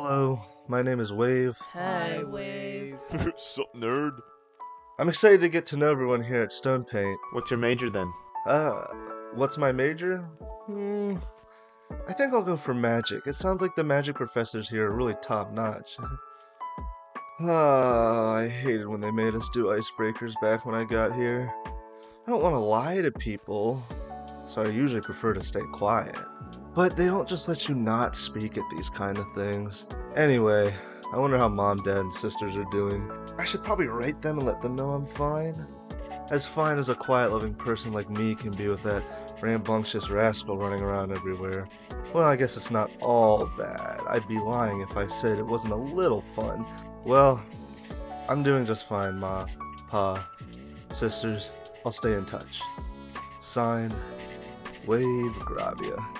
Hello, my name is Wayve. Hi, Wayve. Sup, nerd? I'm excited to get to know everyone here at Stone Paint. What's your major then? Uh, what's my major? Hmm, I think I'll go for magic. It sounds like the magic professors here are really top notch. Ah, I hated when they made us do icebreakers back when I got here. I don't want to lie to people, so I usually prefer to stay quiet. But they don't just let you not speak at these kind of things. Anyway, I wonder how mom, dad, and sisters are doing. I should probably write them and let them know I'm fine. As fine as a quiet, loving person like me can be with that rambunctious rascal running around everywhere. Well, I guess it's not all bad. I'd be lying if I said it wasn't a little fun. Well, I'm doing just fine, Ma, Pa, sisters. I'll stay in touch. Signed, Wayve Gravia.